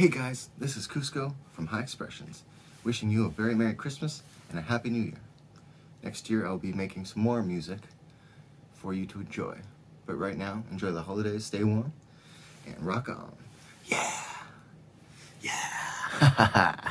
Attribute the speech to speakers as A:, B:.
A: Hey guys, this is Cuzco from High Expressions, wishing you a very Merry Christmas and a Happy New Year. Next year I'll be making some more music for you to enjoy. But right now, enjoy the holidays, stay warm, and rock on. Yeah! Yeah!